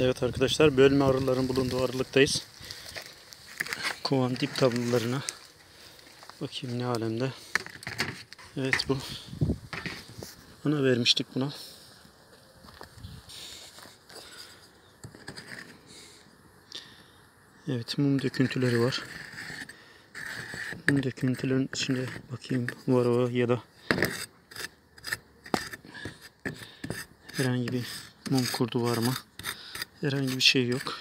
Evet arkadaşlar bölme arıların bulunduğu arılıktayız. Kovan dip tablolarına bakayım ne alemde. Evet bu. Ana vermiştik buna. Evet mum döküntüleri var. Mum döküntülerin içinde bakayım var o ya da herhangi bir mum kurdu var mı? Herhangi bir şey yok.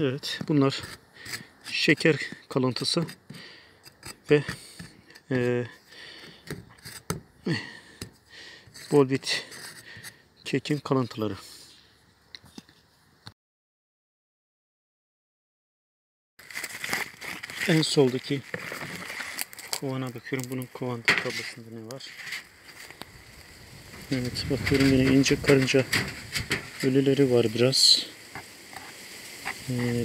Evet bunlar şeker kalıntısı ve e, bolbit kekin kalıntıları. En soldaki kovana bakıyorum. Bunun kovan tablasında ne var? Evet bakıyorum yine ince karınca ölüleri var biraz. Ee,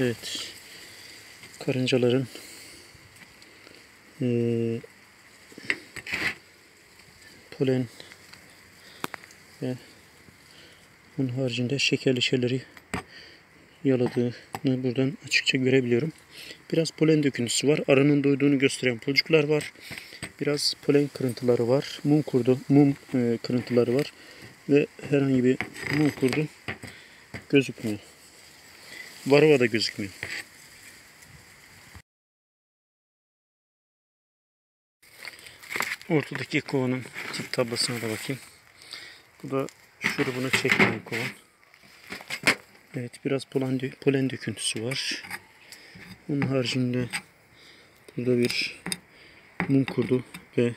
evet. Karıncaların ee, polen ve bunun haricinde şekerli şeyleri yaladığını buradan açıkça görebiliyorum. Biraz polen döküntüsü var. Arının doyduğunu gösteren pulcuklar var. Biraz polen kırıntıları var. Mum kurdu, mum e, kırıntıları var. Ve herhangi bir mum kurdu gözükmüyor. Varova da gözükmüyor. Ortadaki kovanın tip tablasına da bakayım. Bu da şurubunu çekmeyen kovan. Evet biraz polen, polen döküntüsü var. Onun haricinde burada bir mum kurdu ve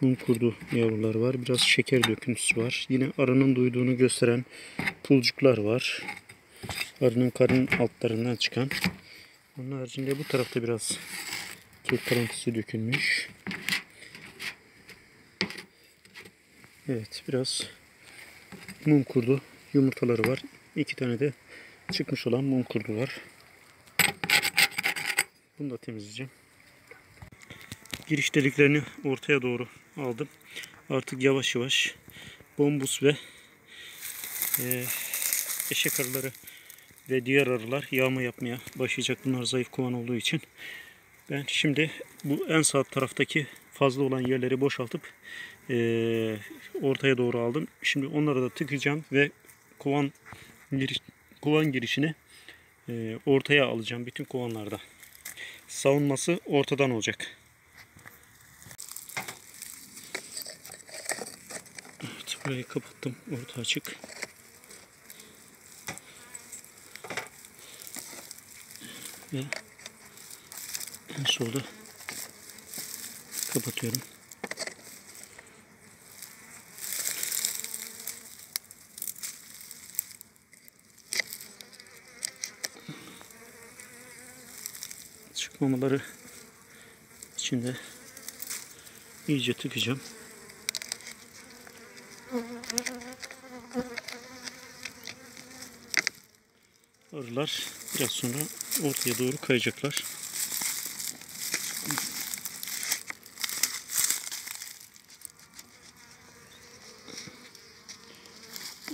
mum kurdu yavruları var. Biraz şeker döküntüsü var. Yine arının duyduğunu gösteren pulcuklar var. Arının karın altlarından çıkan. Onun haricinde bu tarafta biraz kek kalıntısı dökülmüş. Evet biraz mum kurdu yumurtaları var. İki tane de çıkmış olan mum kurdu var. Bunu da temizleyeceğim. Giriş deliklerini ortaya doğru aldım. Artık yavaş yavaş bombus ve e, eşek arıları ve diğer arılar yağma yapmaya başlayacak. Bunlar zayıf kovan olduğu için. Ben şimdi bu en sağ taraftaki fazla olan yerleri boşaltıp e, ortaya doğru aldım. Şimdi onları da tıkayacağım ve kovan giriş, kovan girişini e, ortaya alacağım bütün kovanlarda. Savunması ortadan olacak. Evet, burayı kapattım. Orta açık. Ve en solda kapatıyorum. Çıkmamaları için de iyice tıkacağım. Arılar biraz sonra ortaya doğru kayacaklar.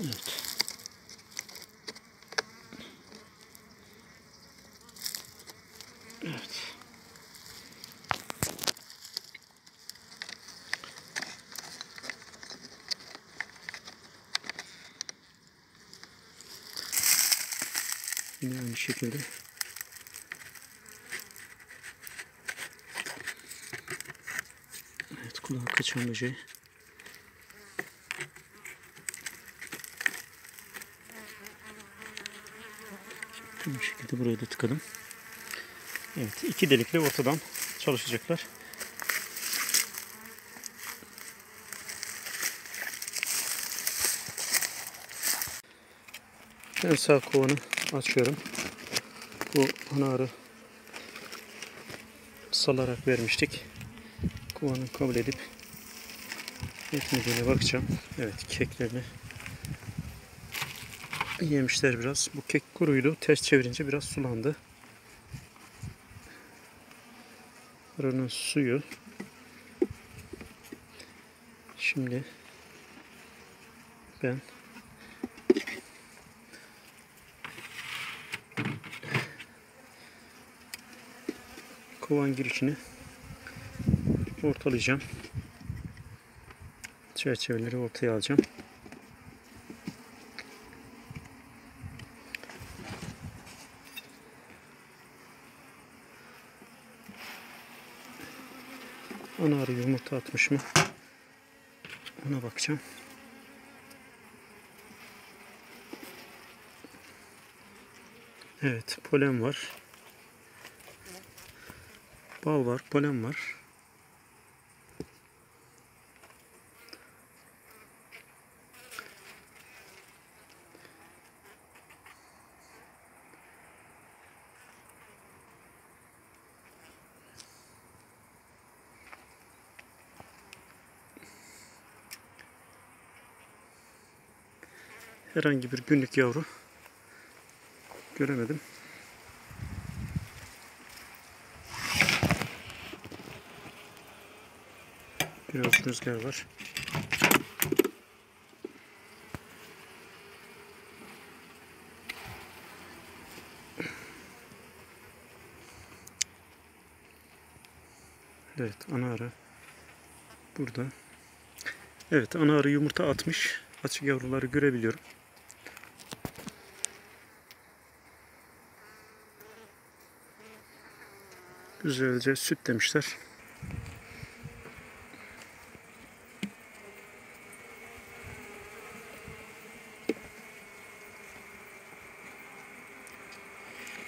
Evet. Evet. Yine aynı şekilde Evet kaçan böceği Bu şekilde burayı da tıkadım. Evet iki delikle ortadan çalışacaklar. En sağ kovanı açıyorum. Bu anarı salarak vermiştik. Kovanı kabul edip etmediğine bakacağım. Evet keklerini yemişler biraz. Bu kek kuruydu. Ters çevirince biraz sulandı. Arının suyu. Şimdi ben kovan girişini ortalayacağım. Çerçeveleri ortaya alacağım. Ana arı yumurta atmış mı? Ona bakacağım. Evet, polen var. Bal var, polen var. Herhangi bir günlük yavru göremedim. Biraz rüzgar var. Evet ana arı burada. Evet ana arı yumurta atmış. Açık yavruları görebiliyorum. Güzelce süt demişler.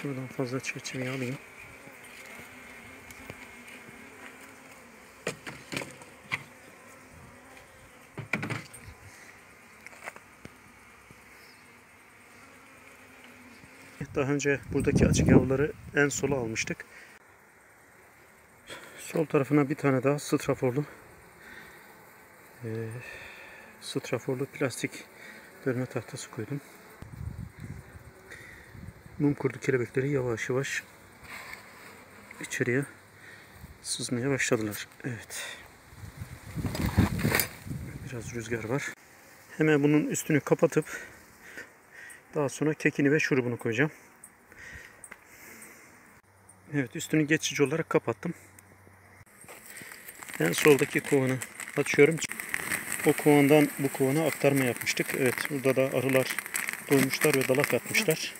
Buradan fazla çerçeveyi alayım. Daha önce buradaki açık yavruları en sola almıştık. Sol tarafına bir tane daha straforlu e, straforlu plastik bölme tahtası koydum. Mum kurdu kelebekleri yavaş yavaş içeriye sızmaya başladılar. Evet. Biraz rüzgar var. Hemen bunun üstünü kapatıp daha sonra kekini ve şurubunu koyacağım. Evet üstünü geçici olarak kapattım. En soldaki kovanı açıyorum. O kovandan bu kovana aktarma yapmıştık. Evet burada da arılar doymuşlar ve dalak atmışlar.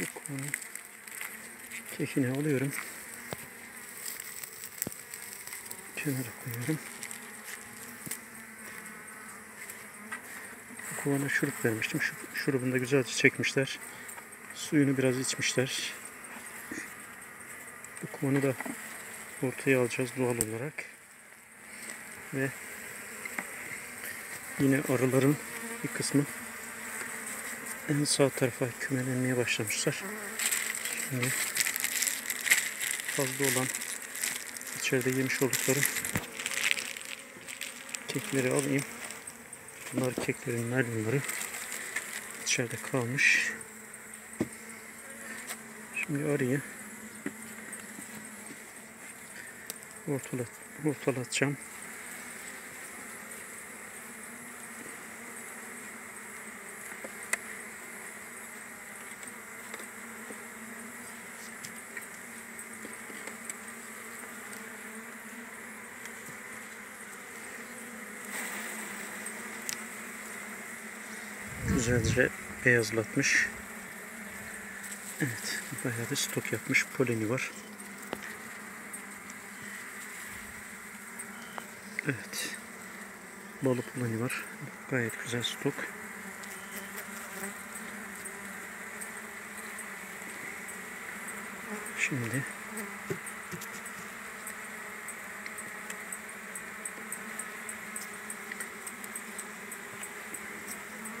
Bu kovanın kekini alıyorum. Kenara koyuyorum. Bu kovana şurup vermiştim. Şu şurubunu da güzelce çekmişler. Suyunu biraz içmişler. Kovanı da ortaya alacağız doğal olarak. Ve yine arıların bir kısmı en sağ tarafa kümelenmeye başlamışlar. Şimdi fazla olan içeride yemiş oldukları kekleri alayım. Bunlar keklerin merdivenleri içeride kalmış. Şimdi arıyı ortalat, ortalatacağım. Güzelce beyazlatmış. Evet, bayağı da stok yapmış. Poleni var. Evet. Balı poleni var. Gayet güzel stok. Şimdi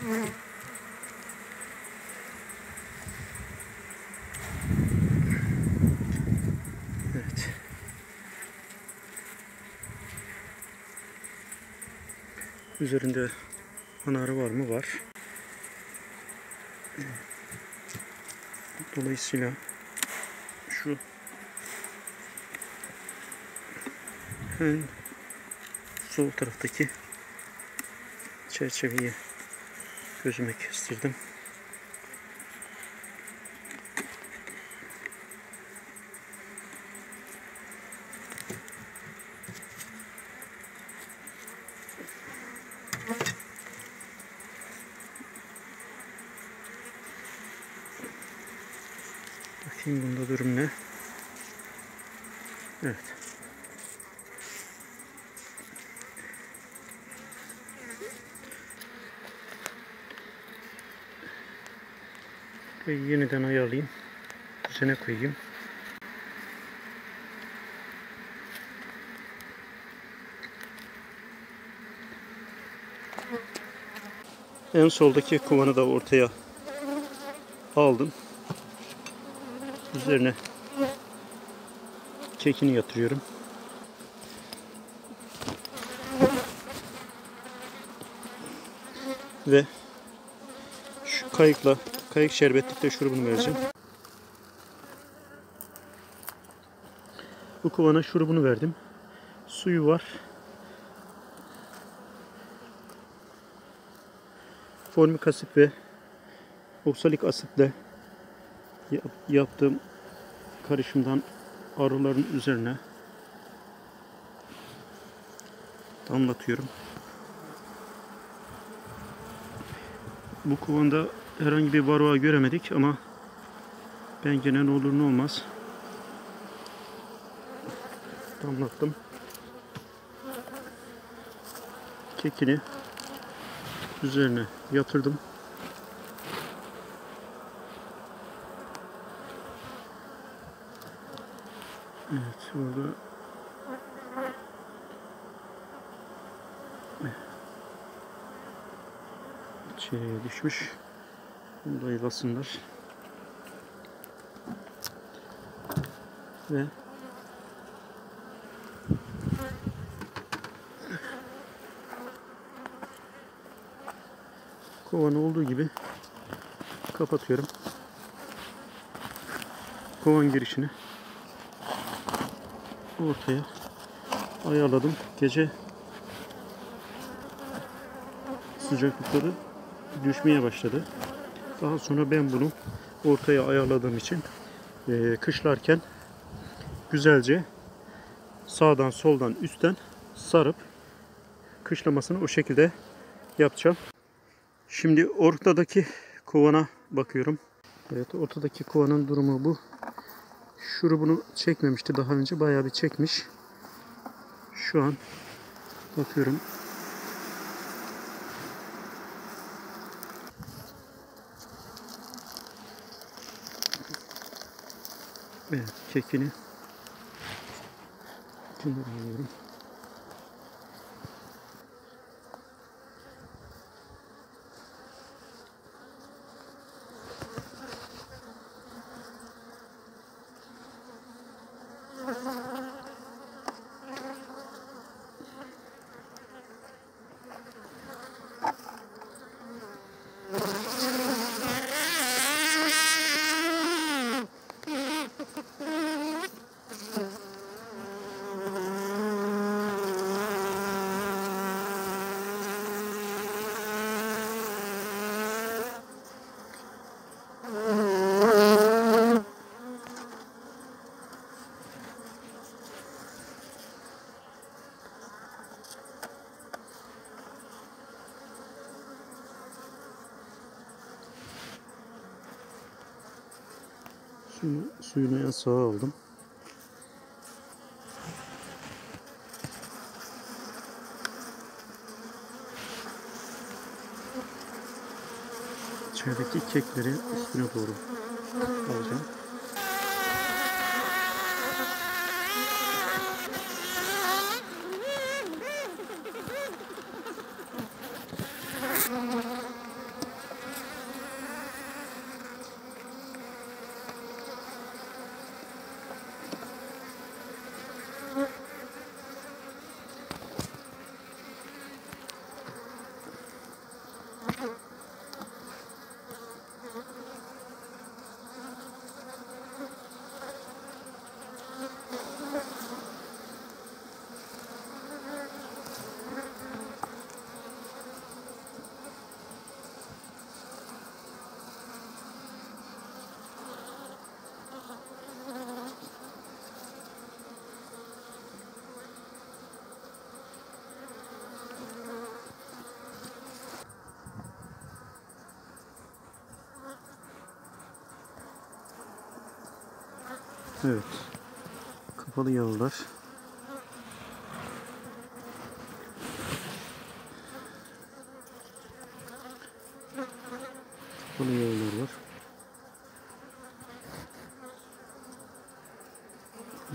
Evet. Üzerinde anarı var mı? Var. Dolayısıyla şu en sol taraftaki çerçeveyi gözüme kestirdim. Bakayım bunda durum ne? Evet. Ve yeniden ayarlayayım. Düzene koyayım. En soldaki kovanı da ortaya aldım. Üzerine kekini yatırıyorum. Ve şu kayıkla, kayık şerbetlikle şurubunu vereceğim. Bu kovana şurubunu verdim. Suyu var. Formik asit ve oksalik asitle yap- yaptığım karışımdan arıların üzerine damlatıyorum. Bu kovanda herhangi bir varroa göremedik ama ben gene ne olur ne olmaz damlattım. Kekini üzerine yatırdım. Evet burada içeriye düşmüş. Bunu da. Ve kovanı olduğu gibi kapatıyorum. Kovan girişini ortaya ayarladım. Gece sıcaklıkları düşmeye başladı. Daha sonra ben bunu ortaya ayarladığım için eee, kışlarken güzelce sağdan soldan üstten sarıp kışlamasını o şekilde yapacağım. Şimdi ortadaki kovana bakıyorum. Evet ortadaki kovanın durumu bu. Şurubunu çekmemişti daha önce. Bayağı bir çekmiş. Şu an bakıyorum. Evet kekini kenara alıyorum. Suyunu, suyunu en sağa aldım. İçerideki kekleri üstüne doğru alacağım. Evet. Kapalı yavrular. Kapalı yavrular var.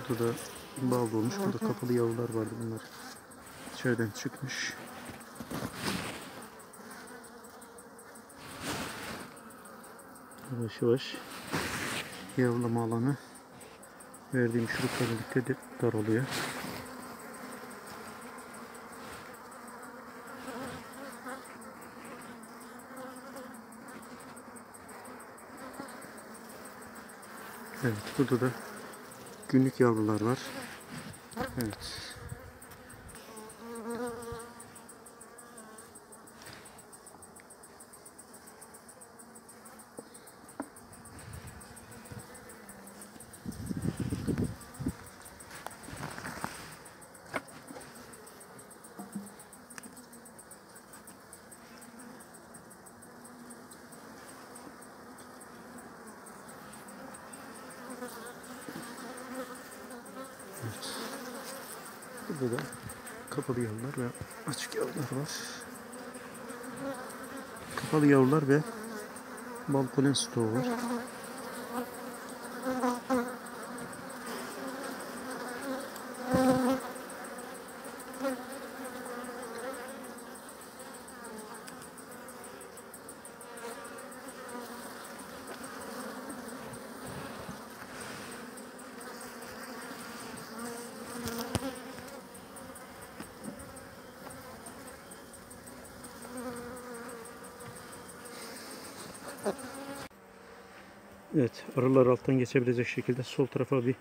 Burada da bal dolmuş. Burada kapalı yavrular vardı bunlar. İçeriden çıkmış. Yavaş yavaş yavrulama alanı verdiğim şuruplarla birlikte de daralıyor. Evet burada da günlük yavrular var. Evet. Burada da kapalı yavrular ve açık yavrular var. Kapalı yavrular ve bal polen stoğu var. Evet, arılar alttan geçebilecek şekilde sol tarafa bir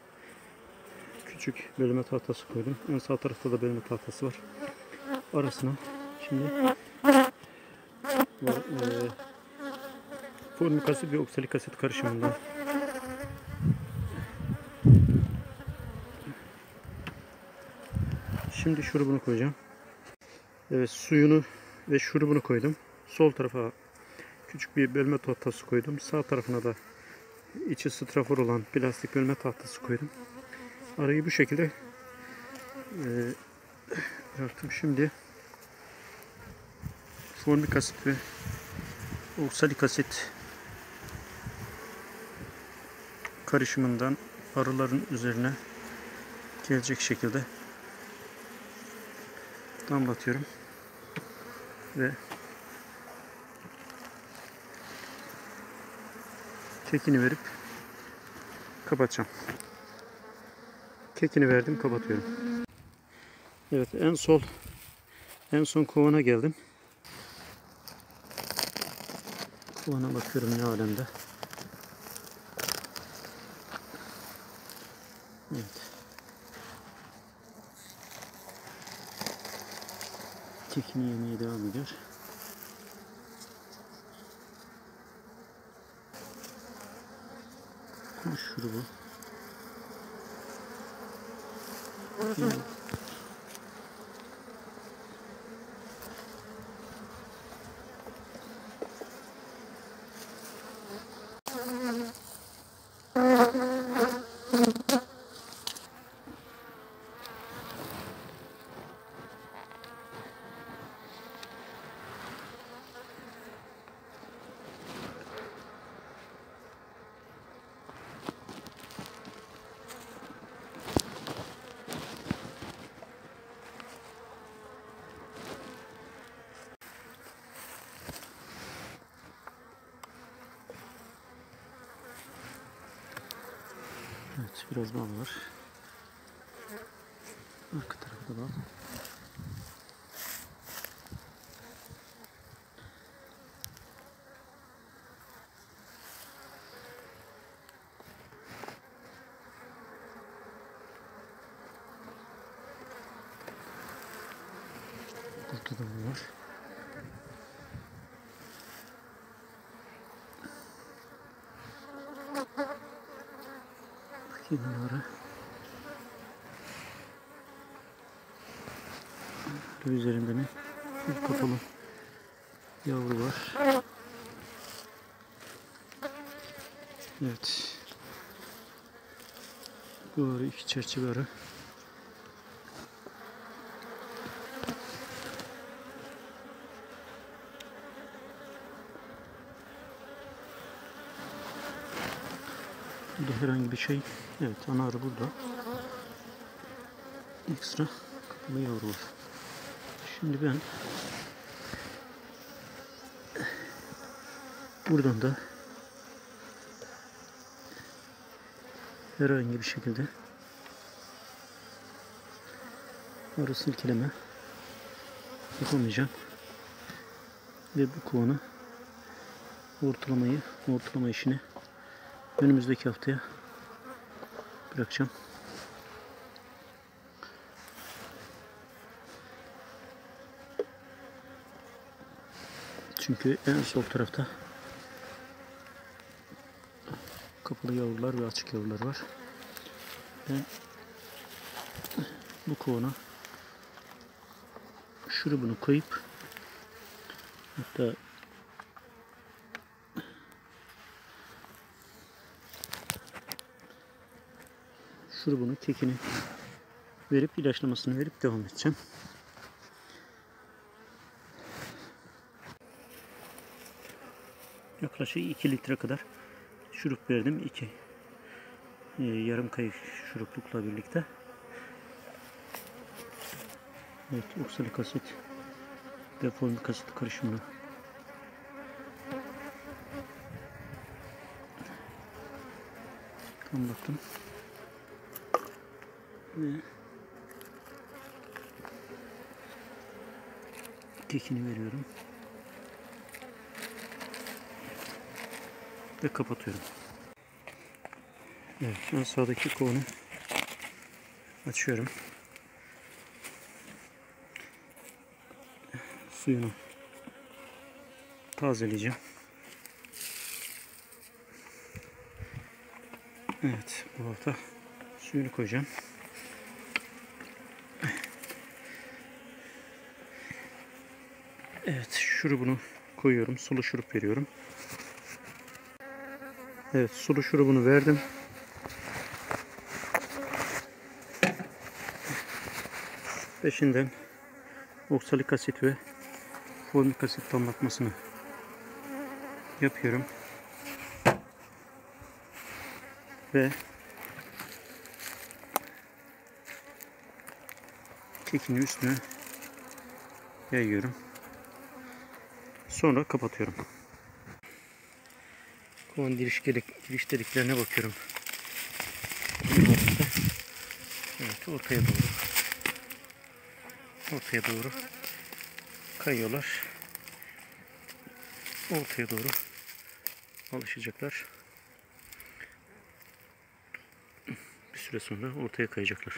küçük bölme tahtası koydum. En sağ tarafta da bölme tahtası var. Arasına şimdi bu, e, formik asit ve oksalik asit karışımından Şimdi şurubunu koyacağım. Evet, suyunu ve şurubunu koydum. Sol tarafa küçük bir bölme tahtası koydum. Sağ tarafına da içi strafor olan plastik bölme tahtası koydum. Arayı bu şekilde e, yaptım. Şimdi formik asit ve oksalik asit karışımından arıların üzerine gelecek şekilde damlatıyorum ve kekini verip kapatacağım. Kekini verdim kapatıyorum. Evet en sol en son kovana geldim. Kovana bakıyorum ne alemde. Evet. Kekini yemeye devam ediyor. Şurubu. Evet. Evet biraz bal var. Arka tarafta bal. Burada da var. Bakayım numara. Burada üzerinde mi? Bir kapalı yavru var. Evet. Böyle iki çerçeve. Burada herhangi bir şey. Evet ana arı burada. Ekstra kapalı yavru var. Şimdi ben buradan da herhangi bir şekilde arı silkeleme yapamayacağım. Ve bu kovanı ortalamayı, ortalama işini önümüzdeki haftaya bırakacağım. Çünkü en sol tarafta kapalı yavrular ve açık yavrular var. Ben bu kovana şurubunu koyup hatta şurubunu, kekini verip ilaçlamasını verip devam edeceğim. Yaklaşık 2 litre kadar şurup verdim. 2 e, yarım kayık şuruplukla birlikte. Evet, oksalik asit ve formik asit karışımını damlattım. Ve kekini veriyorum. Ve kapatıyorum. Evet, ben sağdaki kovanı açıyorum. Suyunu tazeleyeceğim. Evet, bu hafta suyunu koyacağım. Evet, şurubunu koyuyorum. Sulu şurup veriyorum. Evet, sulu şurubunu verdim. Peşinden oksalik asit ve formik asit damlatmasını yapıyorum. Ve kekini üstüne yayıyorum. Sonra kapatıyorum. Kovan giriş, giriş deliklerine bakıyorum. Evet ortaya doğru. Ortaya doğru kayıyorlar. Ortaya doğru alışacaklar. Bir süre sonra ortaya kayacaklar.